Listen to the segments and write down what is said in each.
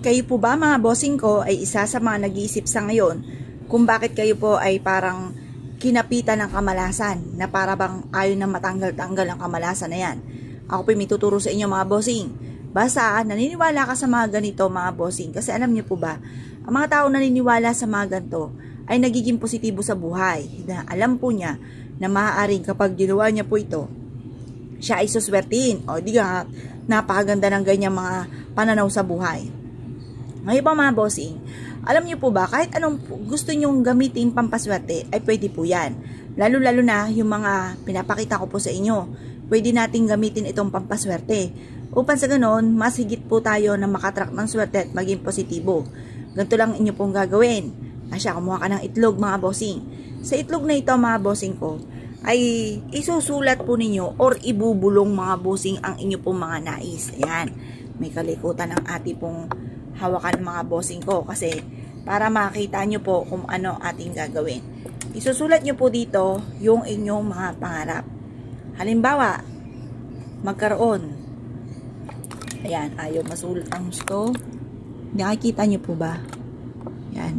Kayo po ba mga bossing ko ay isa sa mga nag-iisip sa ngayon kung bakit kayo po ay parang kinapitan ng kamalasan na para bang ayaw na matanggal-tanggal ang kamalasan na yan. Ako po may sa inyo mga bossing. Basta naniniwala ka sa mga ganito mga bossing kasi alam niyo po ba, ang mga tao naniniwala sa mga ganito ay nagiging positibo sa buhay na alam po niya na maaaring kapag ginawa niya po ito, siya ay suswertin. O di nga, napakaganda ng ganyang mga pananaw sa buhay. Ngayon pa mga bossing, alam niyo po ba, kahit anong gusto nyong gamitin pampaswerte, ay pwede po yan. Lalo-lalo na yung mga pinapakita ko po sa inyo. Pwede nating gamitin itong pampaswerte. Upang sa ganon, mas higit po tayo na makatrack ng swerte at maging positibo. Ganito lang inyo pong gagawin. Asya, kumuha ka ng itlog mga bossing. Sa itlog na ito mga bossing ko, ay isusulat po ninyo or ibubulong mga bossing ang inyo pong mga nais. Ayan, may kalikutan ng ati pong hawakan mga bossing ko kasi para makita nyo po kung ano ating gagawin. Isusulat nyo po dito yung inyong mga pangarap. Halimbawa, magkaroon. Ayan, ayaw masulat ang gusto. Nakikita nyo po ba? Ayan.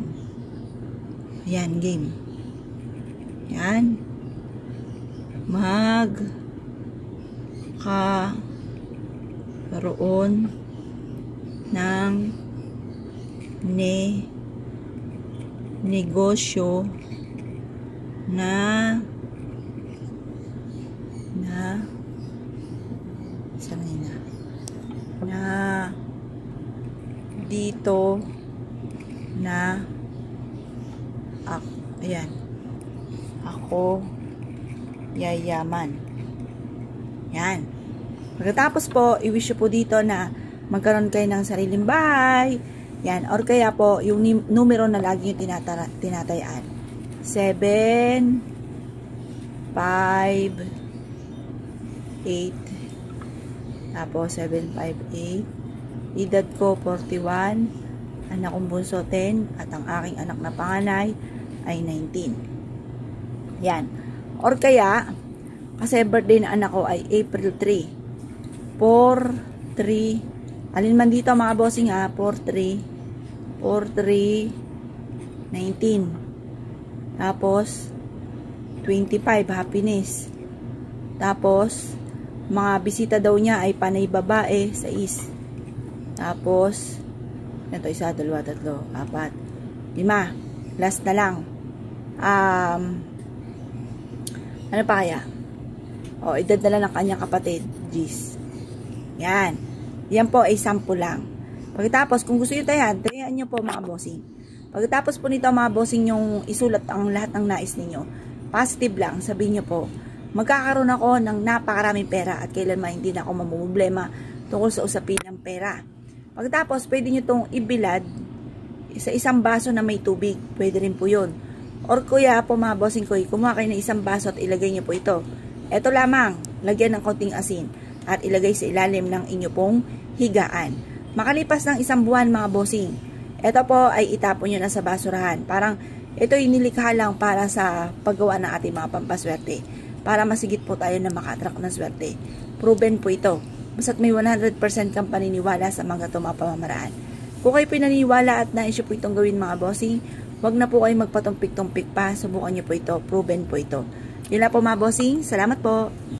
Ayan, game. Ayan. Mag karoon ng ne negosyo na na saan na? Na dito na ako, ayan ako yayaman. Yan. Pagkatapos po i-wish po dito na magkaroon kayo ng sariling bahay yan. Or kaya po, yung numero na lagi yung tinatara, tinatayaan. 7, 5, 8, tapos 7, 5, 8. Edad ko 41, anak kong bunso 10, at ang aking anak na panganay ay 19. Yan. Or kaya, kasi birthday na anak ko ay April 3. 4, 3, alin man dito mga bossing ha, 4, 3, 4, 3, 19. Tapos, 25, happiness. Tapos, mga bisita daw niya ay panay babae, 6. Tapos, ito, isa, dalawa, tatlo, apat, lima. Last na lang. Um, ano pa kaya? O, na lang ng kanyang kapatid, Gis. Yan. Yan po ay sample lang. Pagkatapos, kung gusto nyo tayan, tayan nyo po mga bossing. Pagkatapos po nito mga bossing yung isulat ang lahat ng nais ninyo, positive lang, sabihin nyo po, magkakaroon ako ng napakaraming pera at kailanman hindi na ako mamumblema tungkol sa usapin ng pera. Pagkatapos, pwede nyo itong ibilad sa isang baso na may tubig. Pwede rin po yun. Or kuya po mga bossing ko, kumuha kayo ng isang baso at ilagay nyo po ito. Ito lamang, lagyan ng konting asin at ilagay sa ilalim ng inyo pong higaan. Makalipas ng isang buwan mga bossing, ito po ay itapon nyo na sa basurahan. Parang ito ay nilikha lang para sa paggawa ng ating mga pampaswerte. Para masigit po tayo na makatrack ng swerte. Proven po ito. Basta't may 100% kang paniniwala sa mga itong mga pamamaraan. Kung kayo pinaniwala at naisyo po itong gawin mga bossing, wag na po kayo magpatumpik-tumpik pa. Subukan nyo po ito. Proven po ito. Yun po mga bossing. Salamat po.